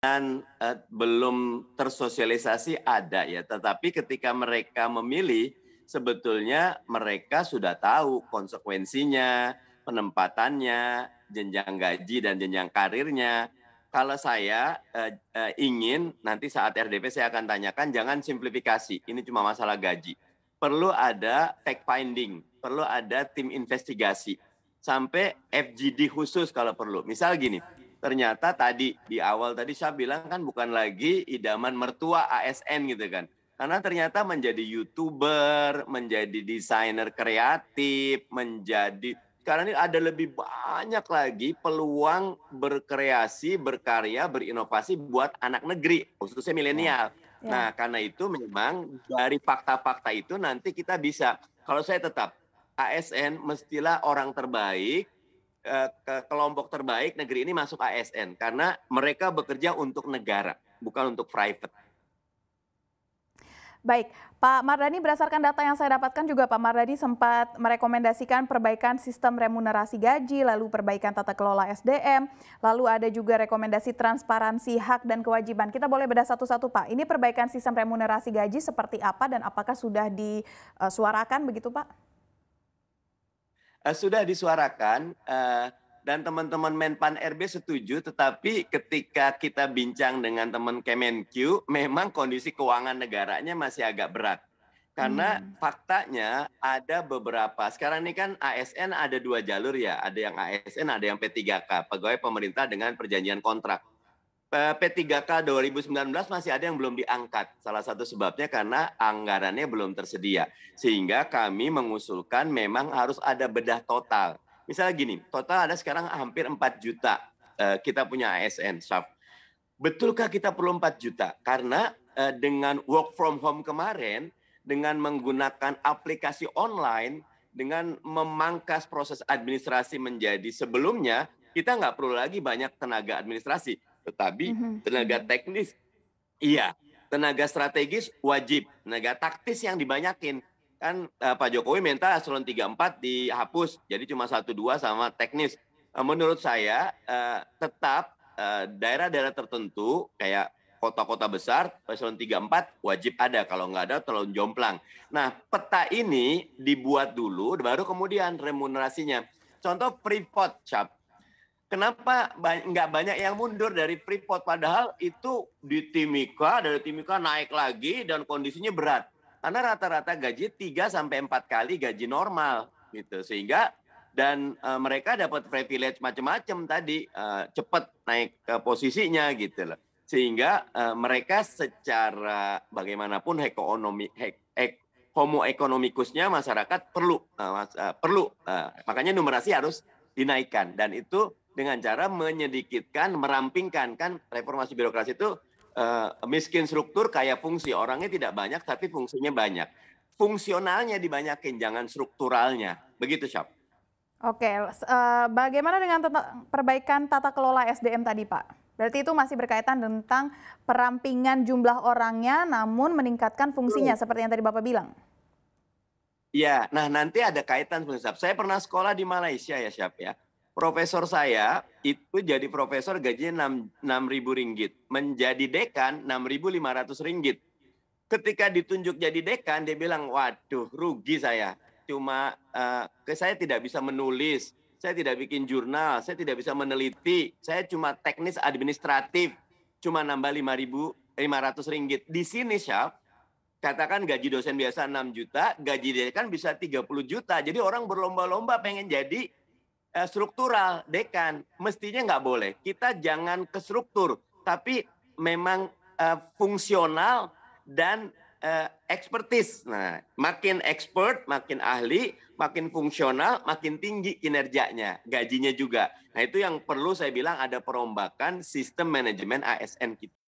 uh, belum tersosialisasi ada ya, tetapi ketika mereka memilih sebetulnya mereka sudah tahu konsekuensinya, penempatannya, jenjang gaji dan jenjang karirnya. Kalau saya uh, uh, ingin nanti saat RDP saya akan tanyakan jangan simplifikasi. Ini cuma masalah gaji. Perlu ada fact finding, perlu ada tim investigasi sampai FGD khusus kalau perlu. Misal gini, ternyata tadi di awal tadi saya bilang kan bukan lagi idaman mertua ASN gitu kan. Karena ternyata menjadi YouTuber, menjadi desainer kreatif, menjadi sekarang ini ada lebih banyak lagi peluang berkreasi, berkarya, berinovasi buat anak negeri, khususnya milenial. Ya. Nah, karena itu memang dari fakta-fakta itu nanti kita bisa, kalau saya tetap ASN mestilah orang terbaik, ke kelompok terbaik negeri ini masuk ASN karena mereka bekerja untuk negara, bukan untuk private. Baik, Pak Mardani berdasarkan data yang saya dapatkan juga Pak Mardani sempat merekomendasikan perbaikan sistem remunerasi gaji, lalu perbaikan tata kelola SDM, lalu ada juga rekomendasi transparansi hak dan kewajiban. Kita boleh beda satu-satu Pak. Ini perbaikan sistem remunerasi gaji seperti apa dan apakah sudah disuarakan begitu Pak? Uh, sudah disuarakan uh, dan teman-teman Menpan RB setuju, tetapi ketika kita bincang dengan teman Kemenq, memang kondisi keuangan negaranya masih agak berat. Karena hmm. faktanya ada beberapa, sekarang ini kan ASN ada dua jalur ya, ada yang ASN, ada yang P3K, pegawai pemerintah dengan perjanjian kontrak. P3K 2019 masih ada yang belum diangkat. Salah satu sebabnya karena anggarannya belum tersedia. Sehingga kami mengusulkan memang harus ada bedah total. Misalnya gini, total ada sekarang hampir 4 juta eh, kita punya ASN, Syaf. Betulkah kita perlu 4 juta? Karena eh, dengan work from home kemarin, dengan menggunakan aplikasi online, dengan memangkas proses administrasi menjadi sebelumnya, kita nggak perlu lagi banyak tenaga administrasi tetapi mhm. tenaga teknis iya, tenaga strategis wajib, tenaga taktis yang dibanyakin. Kan uh, Pak Jokowi minta eselon 34 dihapus, jadi cuma satu dua sama teknis. Uh, menurut saya uh, tetap daerah-daerah tertentu kayak kota-kota besar eselon 34 wajib ada kalau nggak ada terlalu jomplang. Nah peta ini dibuat dulu baru kemudian remunerasinya. Contoh Freeport, Cap kenapa nggak banyak yang mundur dari Freeport? Padahal itu di Timika dari Timika naik lagi dan kondisinya berat. Karena rata-rata gaji 3 sampai empat kali gaji normal gitu. Sehingga dan uh, mereka dapat privilege macam-macam tadi uh, cepat naik ke posisinya gitu loh. Sehingga uh, mereka secara bagaimanapun ekonomi hek, ek, homo economicusnya masyarakat perlu uh, mas, uh, perlu uh, makanya numerasi harus dinaikkan. Dan itu dengan cara menyedikitkan, merampingkan kan reformasi birokrasi itu uh, miskin struktur kaya fungsi. Orangnya tidak banyak tapi fungsinya banyak. Fungsionalnya dibanyakin, jangan strukturalnya. Begitu, Syaf. Oke, uh, bagaimana dengan tata, perbaikan tata kelola SDM tadi, Pak? Berarti itu masih berkaitan tentang perampingan jumlah orangnya, namun meningkatkan fungsinya, hmm. seperti yang tadi Bapak bilang. Iya, nah nanti ada kaitan, Syaf. Saya pernah sekolah di Malaysia ya, Syaf ya profesor saya itu jadi profesor gajinya 6 ribu ringgit. Menjadi dekan 6.500 ringgit. Ketika ditunjuk jadi dekan, dia bilang, waduh rugi saya. Cuma uh, saya tidak bisa menulis, saya tidak bikin jurnal, saya tidak bisa meneliti, saya cuma teknis administratif, cuma nambah 5.500 ringgit. Di sini, Syaf, katakan gaji dosen biasa 6 juta, gaji dekan bisa 30 juta. Jadi orang berlomba-lomba pengen jadi struktural dekan. Mestinya nggak boleh. Kita jangan ke struktur tapi memang uh, fungsional dan uh, expertise nah makin expert makin ahli makin fungsional makin tinggi kinerjanya gajinya juga. Nah itu yang perlu saya bilang ada perombakan sistem manajemen ASN kita